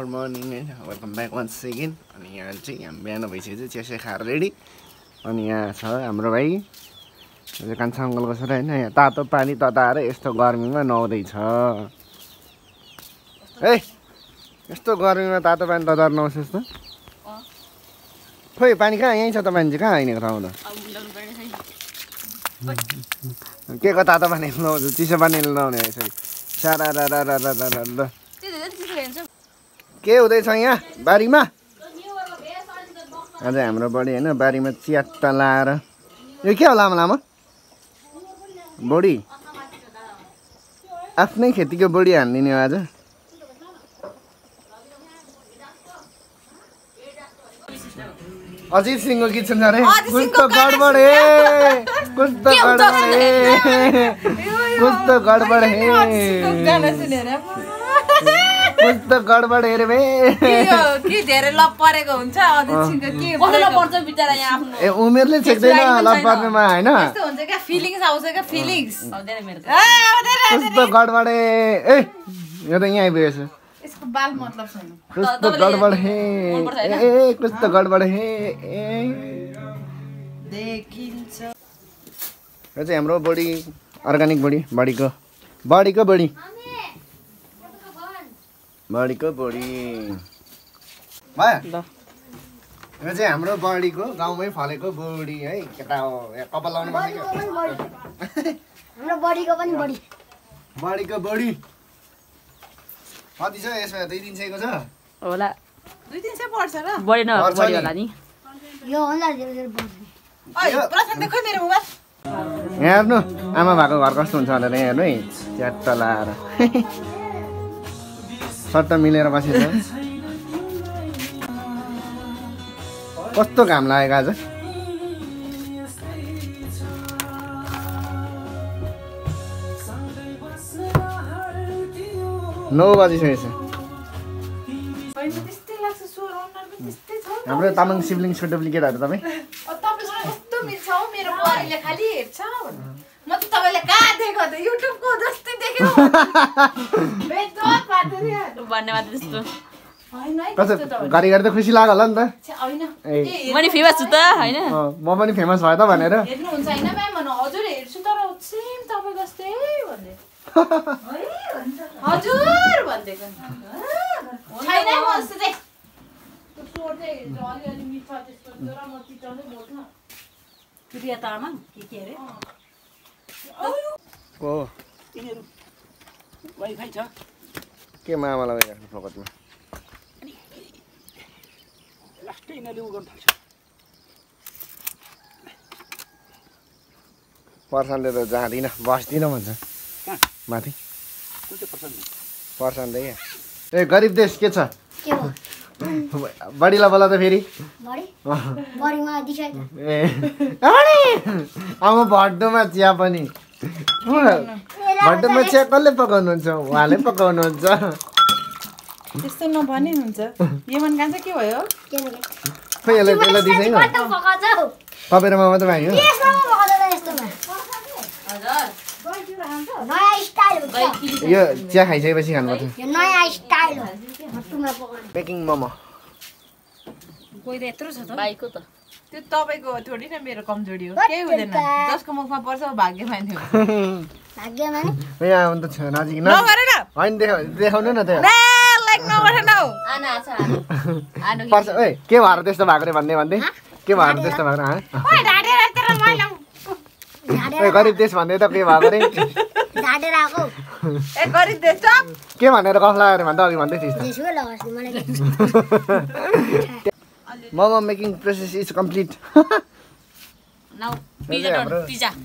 Good morning होइन welcome back once second अनि यहाँ चाहिँ हामी बिहान भइसकेको चाहिँ चियासिया खाएर रेडी अनि यहाँ छ हाम्रो भाइ यो कान्छा अङ्कलको छोरा होइन यहाँ तातो पानी तताएर यस्तो गर्मीमा नुहाउँदैछ। ए! यस्तो गर्मीमा तातो पानी तताएर नुहाउँछ त खोइ पानी कहाँ? यहीँ छ त पानी चाहिँ कहाँ हिँडेको ठाउँ त के को तातो पानी नुहाउँछ चिसो पानीले नुहाउने यसरी सारा के हुँदैछ यहाँ बारीमा आज हाम्रो बडी होइन बारीमा च्याट्ट लाएर यो के हो लामो लामो बोडी आफ्नै खेतीको बोडी हानिदिने हो आज अजित सिंहको गीत सुन्छ अरे अजित कुछ त गडबड हे। कुछ त गडबड हे? कुछ त गडबड हे। कुछ त गडबड हे रे बे। के यो- के धेरै लप परेको हुन्छ? अदित सिंहको के कसैलाई परेको? पर्छ बिचरा यहाँ आफ्नो? ए उमेरले छेक्दैन पनि पर्नेमा होइन। यस्तो हुन्छ क्या? फिलिङ्स आउँछ क्या? फिलिङ्स आउँदैन मेरो त। कुछ त गडबड हे। ए यो त यहाँ आइपुगेछ। बाल मतलब छैन कुछ त तपाईँले गडबड हे? ए कुछ त गडबड हे। ए। देखिन्छ यो चाहिँ हाम्रो बडी अर्ग्यानिक बडी बडीको बडीको बडी बडीको बडी। भयो यो चाहिँ हाम्रो बडीको गाउँमै फलेको बोडी है। केटा हो कपाल लाउनु बडीको पनि बडी। बडीको बोडी। कति छ यसमा दुई तिन सयको छ। होला। दुई तिन सय पर्छ र। बढी न पर्छ बढी नि। होला नि। यो होला धेरै धेरै बडी ओइ प्रशान्त देखो मेरो मोबाइल। यहाँ हेर्नु। आमा भएको घर कस्तो हुन्छ भनेर यहाँ हेर्नु है। च्याट्ट लाएर सट्ट मिलेर बसेछ। कस्तो घाम लागेको आज? मात्र त्यस्तो होइन है कस्तो त्यस्तो त होइन। घरि घरि त खुसी लाग्यो होला नि त म नि फेमस छु त होइन म पनि फेमस भयो त भनेर हेर्नुहुन्छ होइन म्याम हजुर हेर्छु तर सेम तपाईँ जस्तै भन्दै। हजुर भनिदिएको छैन है म जस्तो चाहिँ प्रिया तामाङ के के अरे? तिनीहरू वाइफाई छ। के मामालाई फोकटमा लास्टै यिनीहरूले उ गर्नु थाल्छ। पर्सानले त जाँदिनँ बस्दिनँ भन्छ। माथि। कुन चाहिँ पर्छ नि? पर्सान यहाँ ए गरिब देश के छ? के हो? बडीलाई बोला त फेरि। बडी बडीमा दिसै ए अब भड्डोमा चिया पनि। भड्डोमा चिया कसले पकाउनुहुन्छ? उहाँले पकाउनुहुन्छ। त्यस्तो नभने हुन्छ। यमन कान्छ के भयो? खोइ यसलाई त्यसलाई दिँदै हो कता पकाउँछौ। यो चिया खाइसकेपछि खानुपर्छ मोमो कोही त यत्रो छ त बाइकको त त्यो तपाईँको थोरै न मेरो कमजोरी हो केही हुँदैन। जसको मुखमा पर्छ भाग्यमानी होइन देखाउनु न त्यो पर्छ ओइ के भएर त्यस्तो भएको रे भन्दै भन्दै के भएर त्यस्तो भएको गरिब देश भन्दै त के भएको रे ए गरिदिए चप के भनेर कफ लगाएर भन्दा अघि भन्दै थिइस् मलाई momo making process is complete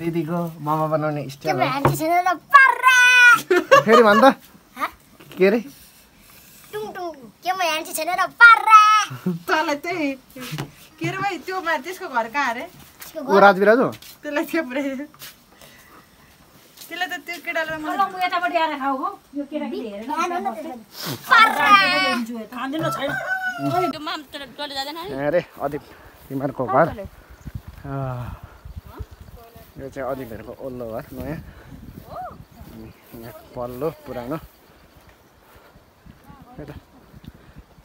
दिदीको मोमो बनाउने के स्टाइल फेरि भन् त हाँ? के अरे टुङ टुङ के अरे भाइ त्यो मा त्यसको घर कहाँ अरे त्यसको ऊ राजविराज? हो त्यसलाई थियो पुरै त्यसले त त्यो यतापट्टि आएर खाऊ हो। यो केटाकेटी हेरेर ध्यान हुनु खाँदैन छैन त्यो माम टोले जाँदैन है। अरे अदिप तिमीहरूको घर अँ, यो चाहिँ अदिपहरूको ओल्लो घर नयाँ। पल्लो पुरानो।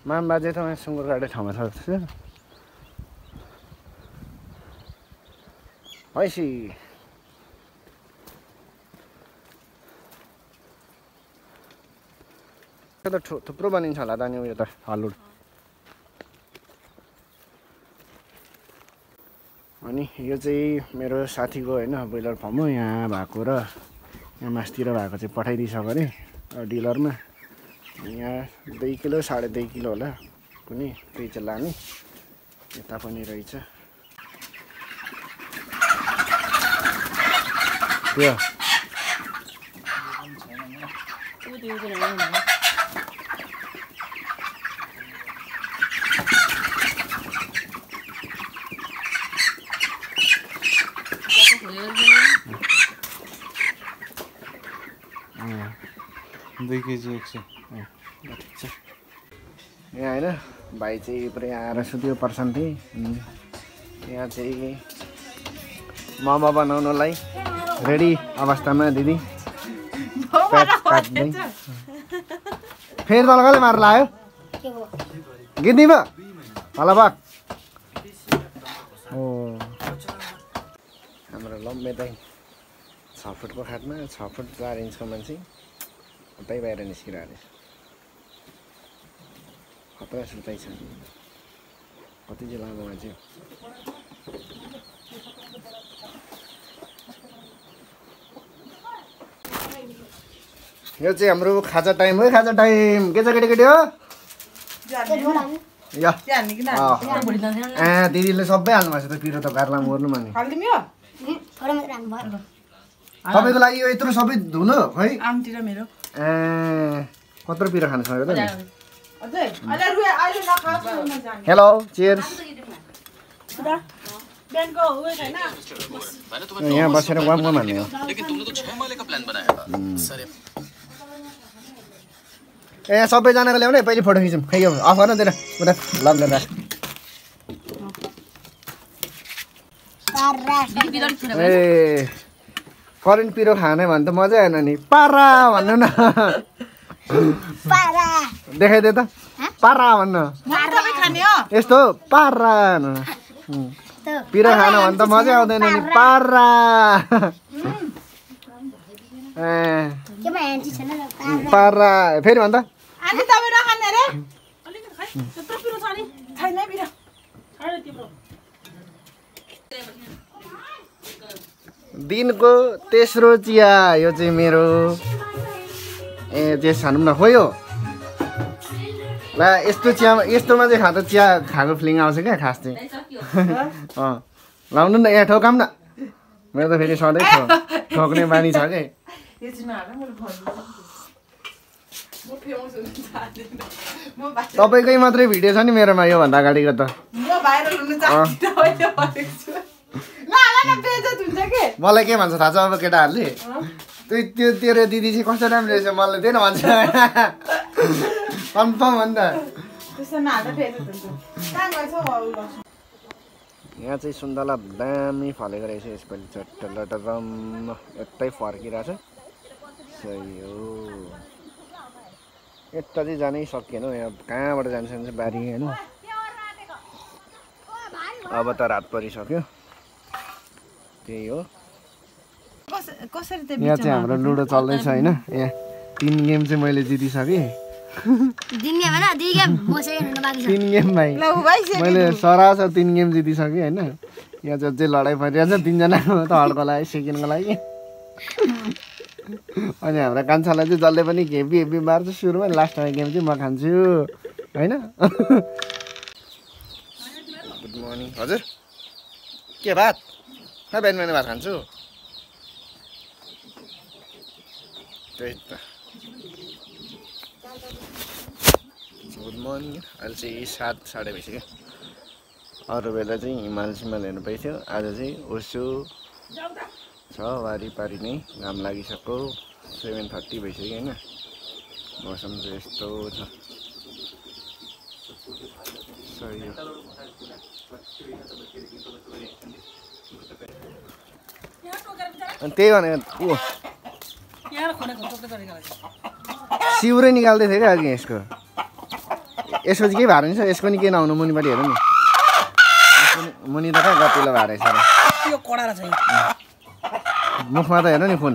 माम बाजे त सुँगुर काट्ने ठाउँमा छ हैसी त्यो त ठु- थुप्रो बनिन्छ होला अनि उयो त हलुड अनि यो चाहिँ मेरो साथीको होइन ब्रोइलर फार्म हो यहाँ भएको र यहाँ मासतिर भएको चाहिँ पठाइदिइसक्यो अरे डिलरमा यहाँ दुई किलो साढे दुई किलो होला कुनै त्यही चाहिँ लाने यता पनि रहेछ त्यो दुई केजी एक सय यहाँ होइन भाइ चाहिँ पुरै आएर सुत्यो पर्सन थिएँ यहाँ चाहिँ मोमो बनाउनुलाई रेडी अवस्थामा दिदी फेरि तल कसले लायो के हो गिद्दी पो हला बाक ओ हाम्रो लम्बे दाइ छ फुटको खाटमा छ फुट चार इन्चको मान्छे उतै बाहिर निस्किरहेको रहेछ खतरा सुताइ छ कति चाहिँ लामो मान्छे यो चाहिँ हाम्रो खाजा टाइम हो खाजा टाइम। के छ केटाकेटी हो? त्यो झोला नि या। हाल्ने कि अँ। ए दिदीले सबै हाल्नु भएको छ त पिरो त गार्ला मर्नु माने तपाईँको लागि यो यत्रो सबै धुलो है आमतिर मेरो। ए कत्रो पिरो खानु सक्यो त नि? अझै? अहिले रुए अहिले नखाओस् न, म जाने हेलो चियर्स छैन यहाँ बसेर गम गम हान्ने हो ए सबैजनाको ल्याउने पहिले फोटो खिचौँ खै यो अफ गर्न तेरो उता लग्न राख। पारा ए करेन्ट पिरो खाने भने त मजा आएन नि। पारा भन्नु न। पारा। देखाइदियो त। पारा भन्नु। सबै खाने हो? यस्तो हो, पारा। त्यो पिरो खानु भने त मजा आउँदैन नि। पारा। ए। पारा। पारा। फेरि भन् त अनि तपाईँ नखाने अरे अलिकति खै त्यत्रो पिरो छ नि छैन है बिरा छैन तिम्रो दिनको तेस्रो चिया यो चाहिँ मेरो ए त्यस भनौँ न खोइ हो ला यस्तो चिया यस्तोमा चाहिँ खाँदा चिया खाएको फिलिङ आउँछ क्या खास चाहिँ अँ लाउनु न यहाँ ठोकाम न मेरो त फेरि सधैँ ठोक्ने बानी छ कि तपाईँकै मात्रै भिडियो छ नि मेरोमा योभन्दा अगाडिको त मलाई के भन्छ थाहा छ अब केटाहरूले? त्यो त्यो तेरो दिदी चाहिँ कस्तो राम्रो रहेछ मलाई त्यही न भन्छ। कन्फर्म हो नि त। यहाँ चाहिँ सुन्तला दामी फलेको रहेछ यसपालि चट्ट लटरम यतै फर्किरहेछ। सही हो। यता चाहिँ जानै सकिएन हौ यहाँ कहाँबाट जान्छ भने चाहिँ बारी होइन। अब त रात परिसक्यो। त्यही हो। यहाँ चाहिँ हाम्रो लुडो चल्दैछ होइन। यहाँ तिन गेम चाहिँ मैले जितिसकेँ। छ। तिन गेम भाइ। मैले सरासर तिन गेम जितिसकेँ होइन। यहाँ चाहिँ अझै लडाइँ परिरहेछ तिनजनाको त हड्को लागि। सेकेन्डको लागि अनि हाम्रो कान्छालाई चाहिँ जसले पनि हेभी हेभी मार्छ सुरुमा लास्टमा गेम चाहिँ म खान्छु होइन? गुड मर्निङ हजुर। के भात? न बिहान बिहान भात खान्छु। त्यही त। गुड मर्निङ अहिले चाहिँ सात साढे भइसक्यो अरू बेला चाहिँ हिमाल सिमाल हेर्नु पाइथ्यो आज चाहिँ उसु छ वारिपारि नै। घाम लागिसक्यो। सेभेन थर्टी भइसक्यो होइन। मौसम चाहिँ यस्तो छ। अनि त्यही भनेको ऊ। सिउरै निकाल्दै थियो क्या अघि यसको। यसको चाहिँ के भएको रहेछ यसको नि के नहुनु मुनिपट्टि हेर नि नि- मुनि त कहाँ गतिलो भएको रहेछ छ मुखमा त हेर नि फोन।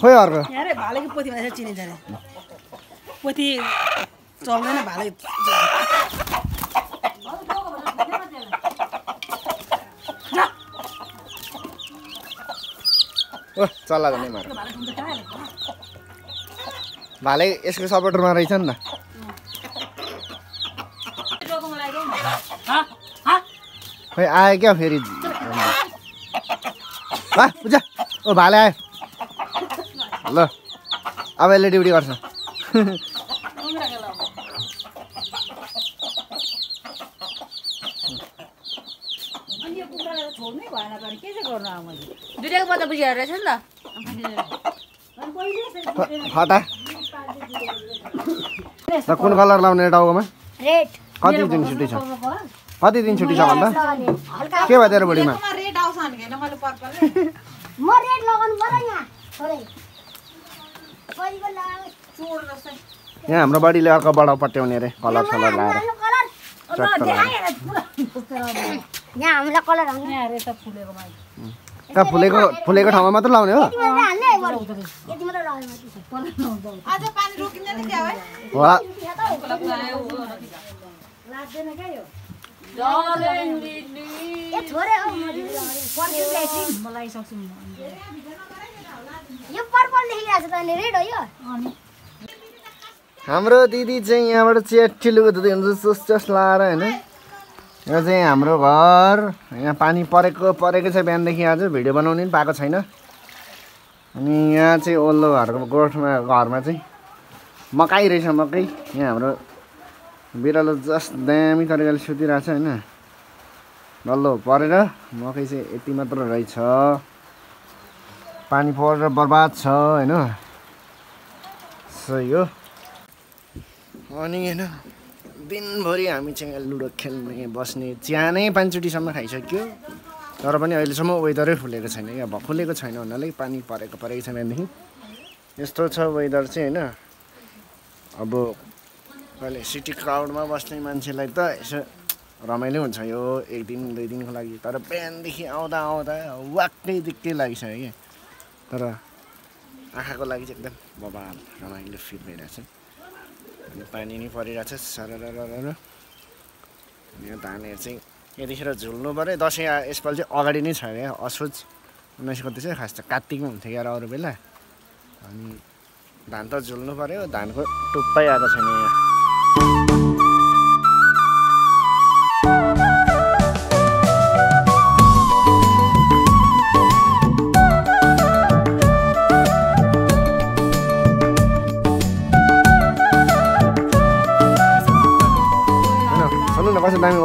खोइ अर्को। यहाँ रे भालेको पोथीमा यसरी चिनिन्छ अरे पोथी चल्दैन भाले ओ चल्ला झन् भाले यसको सपोर्टरमा रहेछ नि त। खोइ आयो क्या फेरि? वा पूजा। ओ भाले आयो। ल अब यसले ड्युटी गर्छ। कुन कलर लाउने टाउकोमा? रेड। कति दिन छुट्टी छ? कति दिन छुट्टी छ भन्दा? के भयो तेरो बुढीमा? मेरोमा रेड आउँछ भने होइन मैले पर्पल म रेड लगाउनु पर्यो यहाँ। हाम्रो बडीले अर्को बडा पट्याउने अरे कलर सलर लाएर फुलेको कहाँ फुलेको फुलेको ठाउँमा मात्र लाउने हो? यति मात्रै हाल्ने है बरु। यति मात्रै लगायो आज पानी रोकिँदैन क्या है होला लाग्दैन क्या हाम्रो दिदी चाहिँ यहाँबाट चेठी लुगा धुँदै हुन्छ चुस चुस लाएर होइन। यो चाहिँ हाम्रो घर यहाँ पानी परेको परेको छ बिहानदेखि आज भिडियो बनाउनु पनि पाएको छैन। अनि यहाँ चाहिँ ओल्लो घरको गोठमा घरमा चाहिँ मकै रहेछ मकै। यहाँ हाम्रो बिरालो जस्ट दामी तरिकाले सुतिरहेको छ होइन। डल्लो परेर मकै चाहिँ यति मात्र रहेछ। पानी परेर बर्बाद छ होइन। सही हो। अनि होइन दिनभरि हामी चाहिँ लुडो खेल्ने बस्ने चिया नै पाँचचोटिसम्म खाइसक्यो। तर पनि अहिलेसम्म वेदरै फुलेको छैन क्या। अब फुलेको छैन भन्नाले पानी परेको परेको छ बिहानदेखि यस्तो छ वेदर चाहिँ होइन। अब कहिले सिटी क्राउडमा बस्ने मान्छेलाई त यसो रमाइलो हुन्छ यो एक दिन दुई दिनको लागि। तर बिहानदेखि आउँदा आउँदा वाक्कै दिक्कै लागिसक्यो क्या। तर आँखाको लागि चाहिँ एकदम बबाल रमाइलो फिल भइरहेछ। अनि पानी नै परिरहेछ सरर यहाँ धानहरू चाहिँ यतिखेर झुल्नु पऱ्यो। दसैँ यसपालि चाहिँ अगाडि नै छ क्या। असोज उन्नाइस गते चाहिँ खास त कार्तिकमा हुन्थ्यो क्या अरू बेला। अनि धान त झुल्नु पऱ्यो। धानको टुप्पै आएको छैन यहाँ।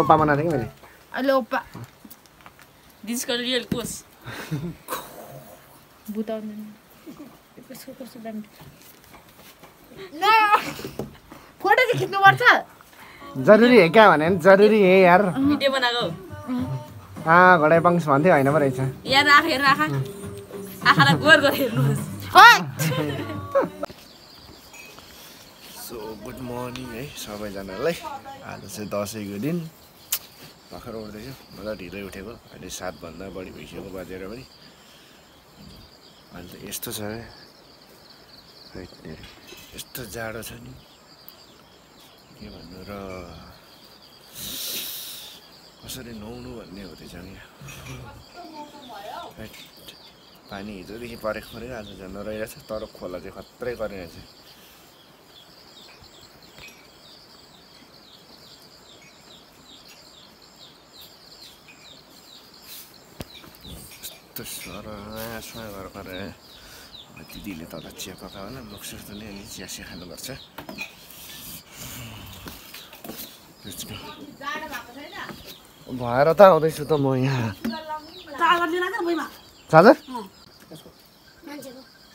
ओपा बनाएको थिएँ कि मैले अहिले ओप्पा This is real course. बुताउँदैन कस्तो कस्तो दामी फोटो चाहिँ खिच्नुपर्छ जरुरी है क्या भने नि जरुरी है यार। भिडियो बनाएको। घोडा पङ्स भन्थ्यो होइन पो रहेछ। यहाँ राख हेर आँखा आँखालाई गोर गरेर हेर्नुहोस्। सो गुड मर्निङ है सबैजनालाई। आज चाहिँ दसैँको दिन। भर्खर उठ्दैछु। म त ढिलै उठेको। अहिले सातभन्दा बढी भइसक्यो बजेर पनि। अहिले त यस्तो छ है यस्तो जाडो छ नि। के भन्नु र कसरी नुहाउनु भन्ने हुँदैछ नि हैट, पानी हिजोदेखि परेको परेको आज झन् रहिरहेछ तर खोला चाहिँ खत्रै गरिरहेछ यस्तो सरासमा गरेर दिदीले तल चिया पकायो होला मुख सुस्तले अनि चिया खानुपर्छ Let's go. जाडो भएको छैन भएर त आउँदैछु त म यहाँ। चार्जर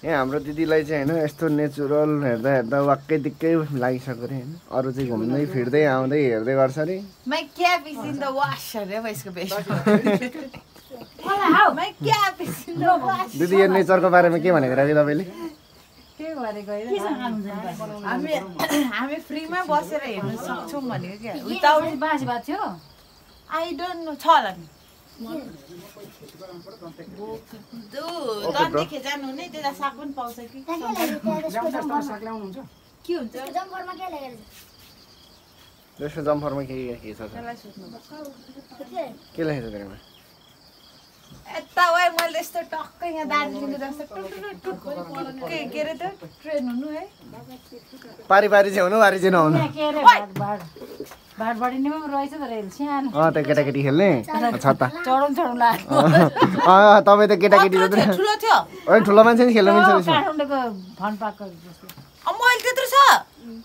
यहाँ हाम्रो दिदीलाई चाहिँ होइन यस्तो नेचुरल हेर्दा हेर्दा वाक्कै दिक्कै लागिसक्यो अरे होइन। अरू चाहिँ घुम्दै फिर्दै आउँदै हेर्दै गर्छ अरे। अरे दिदी यो नेचरको बारेमा के भनेको रवि तपाईँले? हामी फ्रीमा बसेर हेर्नु सक्छौँ भनेको क्या। आई डोन्ट नो छ होला नि तन्ते खेचान हुने त्यता साग पनि पाउँछ कि के हुन्छ जम्फरमा के के के छ के के लेखेको छ त्यसमा? यता वाइ मैले यस्तो टक्कै यहाँ दार्जिलिङको जस्तो के के अरे त्यो? ट्रेन हुनु है। पारी पारी चाहिँ हुनु पारी चाहिँ नहुनु त अँ त्यो केटाकेटी खेल्ने? छत्ता अँ तपाईँ त केटाकेटी? ठुलो थियो? होइन ठुलो मान्छे नि खेल्नु मिल्छ त्यसमा। काठमाडौँको फन पार्कको जस्तो अब मैले त्यत्रो छ।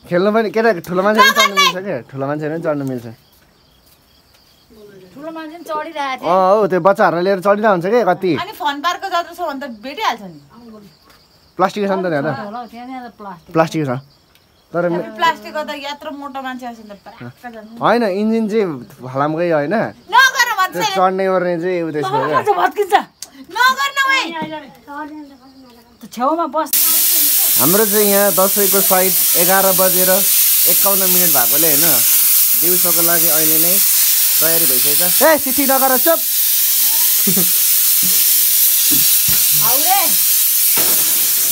खेल्नु पनि केटा ठुलो मान्छे पनि चढ्नु मिल्छ क्या। ठुलो मान्छेहरू पनि चढ्नु मिल्छ। अँ हौ त्यो बच्चाहरूलाई लिएर चढिरहेको हुन्छ क्या कति। अनि फन पार्कको जत्रो छ त नि। त त्यहाँ त। त छ। तर मे- प्लास्टिकको त यत्रो मोटो मान्छे आउँछ नि त पराक्क जान्छ होइन इन्जिन चाहिँ फलामकै होइन। चढ्ने ओर्ने चाहिँ उ हाम्रो चाहिँ यहाँ दसैँको साइड एघार बजेर एकाउन्न मिनट भएकोले होइन दिउँसोको लागि अहिले नै तयारी भइसकेको छ। ए सिटी नगर चुप।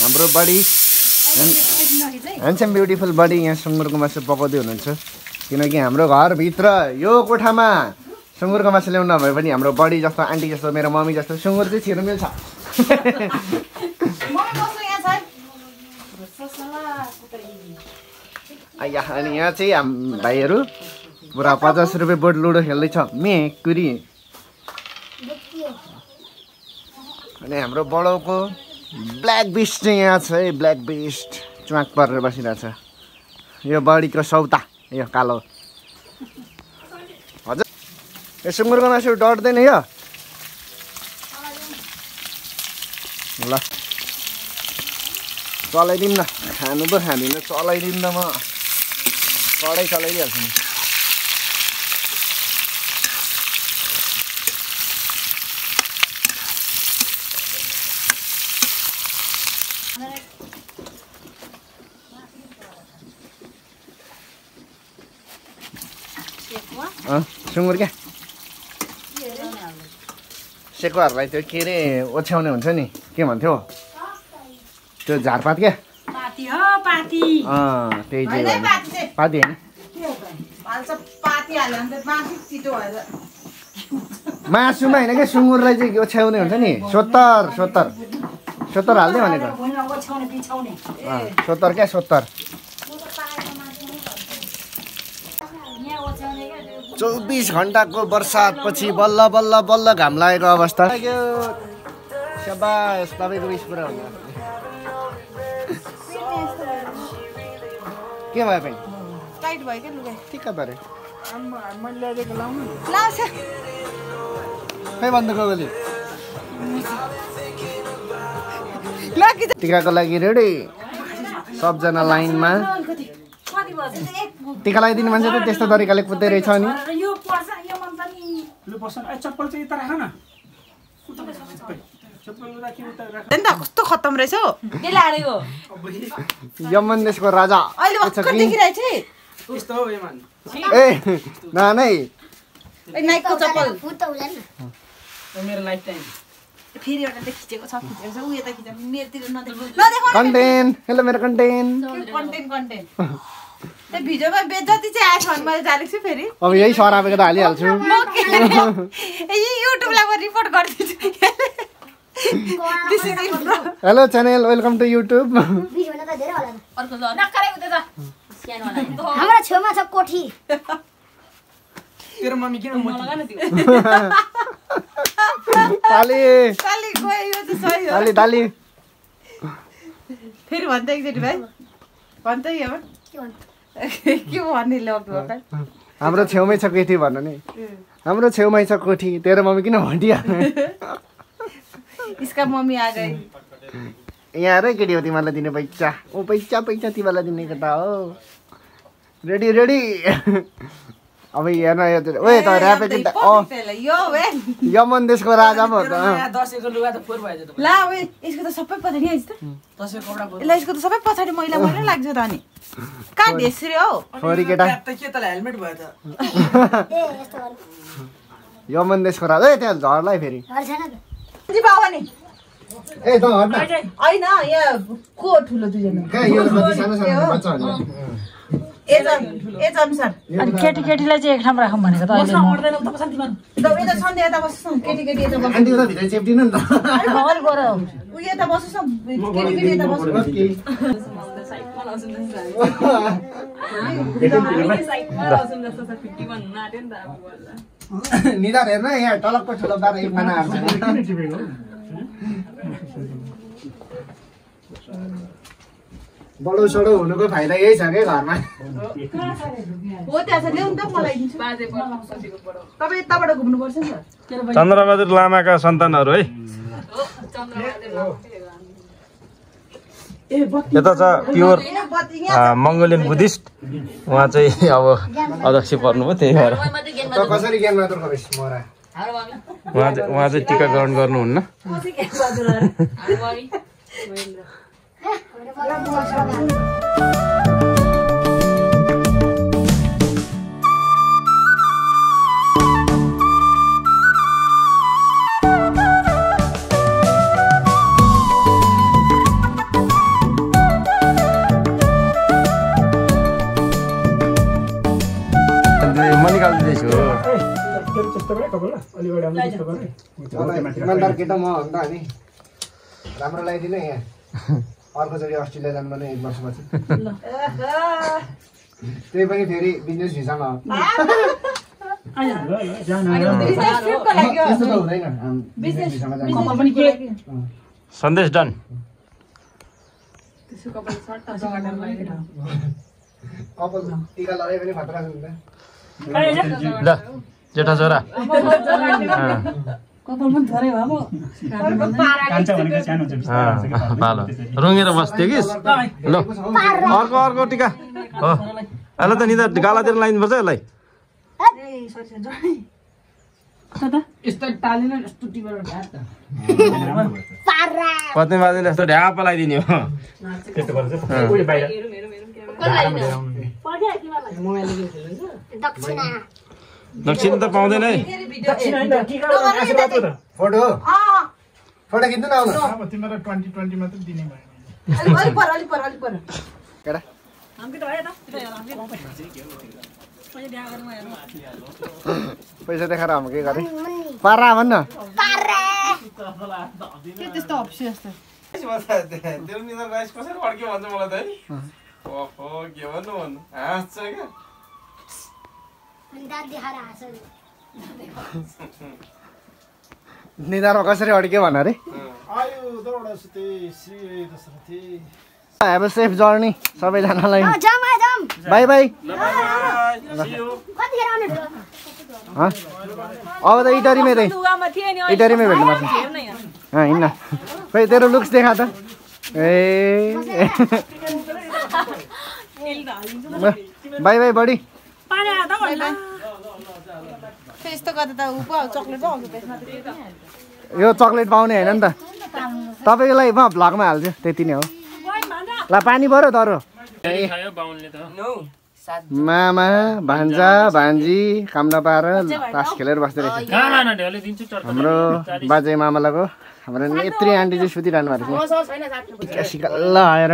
हाम्रो बडी ह्यान्डसम ब्युटिफुल बडी यहाँ सुँगुरको मासु पकाउँदै हुनुहुन्छ किनकि हाम्रो घरभित्र यो कोठामा सुँगुरको मासु ल्याउनु नभए पनि हाम्रो बडी जस्तो आन्टी जस्तो मेरो मम्मी जस्तो सुँगुर चाहिँ छिर्नु मिल्छ अनि यहाँ चाहिँ हाम भाइहरू पुरा पचास रुपियाँ बोट लुडो खेल्दैछ मेकुरी अनि हाम्रो बडाउको ब्ल्याक बिस्ट चाहिँ यहाँ छ है ब्ल्याक बिस्ट च्वाक परेर बसिरहेको छ। यो बडीको सौता यो कालो। हजुर। यो सुँगुरको मासु डट्दैन यो। ल। चलाइदिउँ न। खानु पो खाँदिनँ चलाइदिउँ न म। कडै चलाइदिइहाल्छु नि। सुँगुर क्या सेकुवाहरूलाई त्यो के अरे ओछ्याउने हुन्छ नि के भन्थ्यो त्यो झारपात क्या त्यही। पाती होइन मासुमा होइन क्या सुँगुरलाई चाहिँ ओछ्याउने हुन्छ नि सोत्तर सोत्तर सोत्तर हाल्दै भनेको सोत्तर क्या सोत्तर यहाँ ओछ्याउने क्या त्यो चौबिस घन्टाको बर्सातपछि बल्ल बल्ल बल्ल घाम लागेको अवस्था। तपाईँको पुरा के भयो टाइट क्या लुगा? पऱ्यो। लाउँछ। खै टिकाको लागि रेडी। सबजना लाइनमा। टिका लगाइदिने मान्छे त त्यस्तो तरिकाले कुद्दै रहेछ नि। कस्तो खत्तम रहेछ यमन देशको राजा। ए नानै है नाइकको चप्पल भूत त हुँदैन न मेरो लाइफ टाइम फेरि एउटा त खिचेको छ खिचेको छ। ऊ यता खिचेको मेरोतिर नदेखाउ नदेखाउ कन्टेन्ट हेलो मेरो कन्टेन्ट कन्टेन्ट कन्टेन्ट भिडियोमा चाहिँ आएछ भने मैले जानेको छु फेरि अब यही सरापेको त हालिहाल्छु युट्युबलाई म रिपोर्ट गरिदिन्छु hello channel welcome to YouTube भन्दा हाम्रो छेउमा छ कोठी तेरो मम्मी किन मोटी लगा न त्यो ताली काली गयो यो चाहिँ सही हो ताली ताली फेरि भन्छ एकचोटि भाइ के भन्नु के भन्ने हाम्रो छेउमै छ केटी भन्नु नि। हाम्रो छेउमै छ कोठी तेरो मम्मी किन भनिहाल्ने इसका मम्मी आ गई यहाँ हेर केटी हो तिमीहरूलाई दिने पैसा। ओ पैसा पैसा तिमीहरूलाई दिने केटा हो। रेडी रेडी अब हेर्न ओए त ऱ्यापे केटा अँ यो वे यमन देशको राजा पो हो त। दसैँको लुगा त फोहोर भएछ त ला वे यसको त सबै पछाडि आइस त दसैँको कपडा फोहोर यसलाई यसको त सबै पछाडि मैला मैला लाग्छ त अनि कहाँ ढेस्रे हौ छोरी केटा त के तल हेलमेट भयो त ए यस्तो गर्नु यमन देशको राजा ए त्यहाँ झर्ला है फेरि त जी बाबा नि ए त हट्न होइन यहाँ को ठुलो दुईजना कहाँ यो सानो सानो एज अनुसार अनि केटी केटीलाई चाहिँ एक ठाउँ राखौँ भनेको त निधार हेर्न यहाँ टलक्क ठुलो बाह्र एक टिपेको बडो सडो हुनुको फाइदा यही छ क्या घरमा? चन्द्रबहादुर लामाका सन्तानहरू है? यता छ प्योर ए, बत्ती यहाँ मङ्गोलियन बुद्धिस्ट। उहाँ चाहिँ अब अध्यक्ष पर्नुभयो त्यही भएर। उहाँ चाहिँ टिकाकरण गर्नुहुन्न। राम्रो लगाइदिनु है यहाँ अर्कोचोटि अस्ट्रेलिया जानुपर्ने एक वर्षपछि त्यही पनि फेरि बिजनेस भिसामा। हो ल ल जान बिजनेस ट्रिपको लागि हो। त्यस्तो त हुँदैन हाम बिजनेस भिसामा जानु। कपाल पनि के सन्देश डन। कपाल टिका लगाए पनि खतरा हुन्छ। ल जेठा छोरा रुँगेर बस्थ्यो कि? ल। अर्को अर्को टिका। हो। ल त निदा गालातिर लगाइदिनुपर्छ यसलाई। त? पत्नी बाजेले यस्तो ढ्याप लगाइदिने हो। त्यस्तो दक्षिणा त पाउँदैन है फोटो. फोटो खिच्नु न आउनु अब तिमीलाई ट्वेन्टी ट्वेन्टी मात्रै दिने भयो अलिक अलिक पर अलिक पर अलिक पर केटा पैसा देखाएर हम के गरेँ पारा भन्न के त्यस्तो हप्सी जस्तो तेरो निधार राइस कसरी अड्क्यो भन्छ मलाई त है ओहो के भन्नु भन्नु हाँस्छ क्या दाँत देखाएर हाँस निधारमा कसरी अड्क्यो भन अरे आयो दौडा सुते Shri Dasharathi. Have safe journey सबैजनालाई। जाम आयो जाम बाई बाई? अब त इटरीमै दै इटरीमै भेट्नुपर्छ अँ हिँड्न खोइ तेरो लुक्स देखा त। ए। By bye buddy. यस्तो गर्दा त ऊ पो चक्लेट पो आउँछ त्यसमा। यो चक्लेट पाउने होइन नि त तपाईँको लागि म भ्लगमा हाल्छु त्यति नै हो ल पानी पऱ्यो तरो मामा भान्जा भान्जी काम नपाएर तास खेलेर बस्दो रहेछ हाम्रो बाजे मामालाको हाम्रो नेत्री आन्टी चाहिँ सुतिरहनु भएको छ सिकल्ल आएर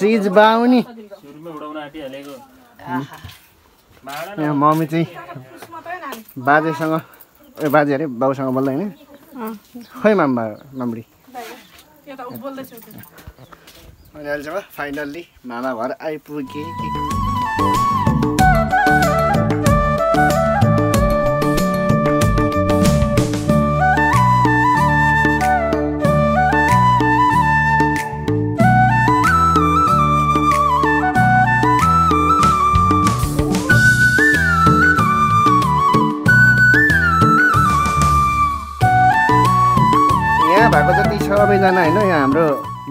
सिज बाहुनी यहाँ मम्मी चाहिँ बाजेसँग ए बाजे अरे बाउसँग बोल्दै होइन? खोइ मामा अनि अहिलेसम्म फाइनल्ली मामा घर आइपुगे।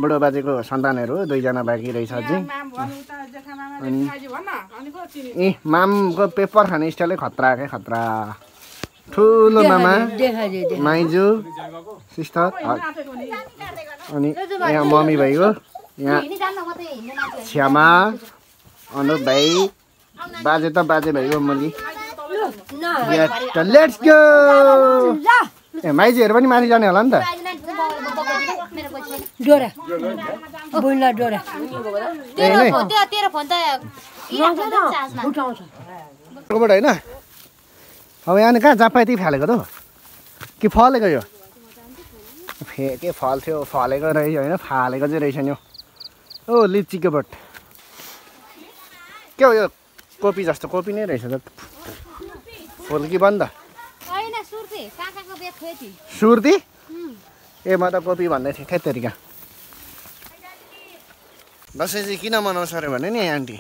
बुढो बाजेको सन्तानहरू हो, दुईजना बाँकी रहेछ अझै अनि ए मामको पेपर खाने स्टाइलै खतरा क्या खतरा ठुलो मामा माइजू सिस्टर अनि यहाँ मम्मी भाइको यहाँ छ्यामा अनुप भाइ बाजे त बाजे भाइ हो मुली लेट्स गो ए माइजीहरू पनि माथि जाने होला नि त। डोरा। डोरा। होइन? अब यहाँ कहाँ जापाती फालेको त? कि फलेको यो? फे के फल थियो फलेको रहेछ होइन? फालेको चाहिँ रहेछ नि हौ। ओ लिचीको बोट। के हो यो? कोपी जस्तो कोपी नै रहेछ त। फुल कि बन्द होइन सुर्ती काकाको बेग थियो ती सुर्ती? ए म त कोपी भन्दै थिएँ खै तरिका? दसैँ चाहिँ किन मनाउँछ अरे भने नि आन्टी?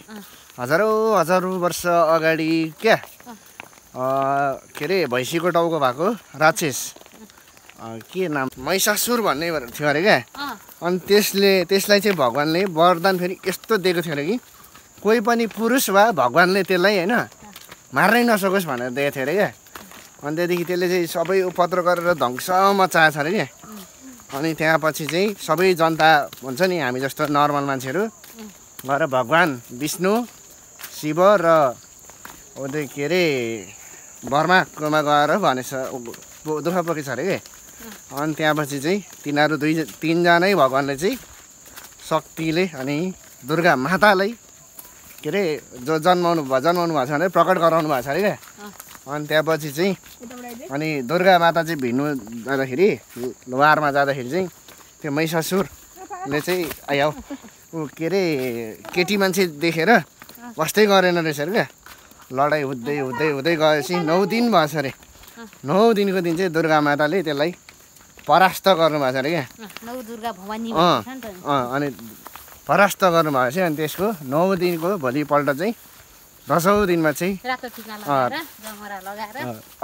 हजारौँ हजारौँ वर्ष अगाडि क्या? अँ, के अरे भैँसीको टाउको भएको राक्षस। के नाम? महिषासुर भन्ने थियो अरे क्या? अनि त्यसले त्यसलाई चाहिँ भगवान्ले वरदान फेरि यस्तो दिएको थियो अरे कि कोही पनि पुरुष वा भगवान्ले त्यसलाई होइन मार्नै नसकोस् भनेर दिएको थियो अरे क्या? अनि त्यहाँदेखि त्यसले चाहिँ सबै उपद्रो गरेर ध्वंस मचाएछ अरे क्या अनि त्यहाँ पछि चाहिँ सबै जनता हुन्छ नि हामी जस्तो नर्मल मान्छेहरू। गएर भगवान् विष्णु शिव र त्यो के अरे बर्माकोमा गएर भनेछ दुःख पोखेछ अरे के? अनि त्यहाँपछि चाहिँ तिनीहरू दुई तिनजनै भगवान्ले चाहिँ शक्तिले अनि दुर्गा मातालाई के अरे जो जन्माउनु भयो जन्माउनु भएको छ भने प्रकट गराउनु भएको छ अरे क्या अनि त्यहाँपछि चाहिँ अनि दुर्गा माता चाहिँ भिड्नु जाँदाखेरि वारमा जाँदाखेरि चाहिँ त्यो महिषासुरले चाहिँ आयो। ऊ के अरे केटी मान्छे देखेर बस्दै गरेन रहेछ अरे। क्या लडाइँ हुँदै हुँदै हुँदै गएपछि नौ दिन भएछ अरे। नौ दिनको दिन चाहिँ दुर्गा माताले त्यसलाई परास्त गर्नुभएको छ अरे क्या। नौ दुर्गा भवानी अँ अनि परास्त गर्नुभएको चाहिँ अनि त्यसको नौ दिनको भोलिपल्ट चाहिँ दसौँ दिनमा चाहिँ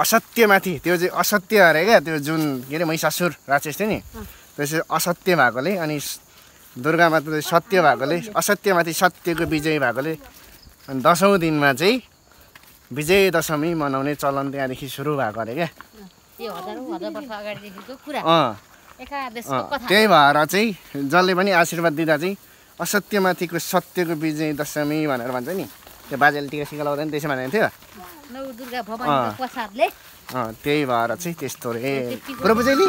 असत्यमाथि त्यो चाहिँ असत्य अरे क्या त्यो जुन के अरे महिषासुर राक्षस थियो नि त्यो चाहिँ असत्य भएकोले अनि स- दुर्गा माता चाहिँ सत्य भएकोले असत्यमाथि सत्यको विजय भएकोले अनि दसौँ दिनमा चाहिँ विजय दशमी मनाउने चलन त्यहाँदेखि सुरु भएको अरे क्या। त्यही भएर चाहिँ जसले पनि आशीर्वाद दिँदा चाहिँ असत्यमाथिको सत्यको विजय दशमी भनेर भन्छ नि। त्यो बाजेले टिका सिका लाउँदा नि त्यसो भनेको थियो त्यही भएर चाहिँ त्यस्तो रे। बुझैली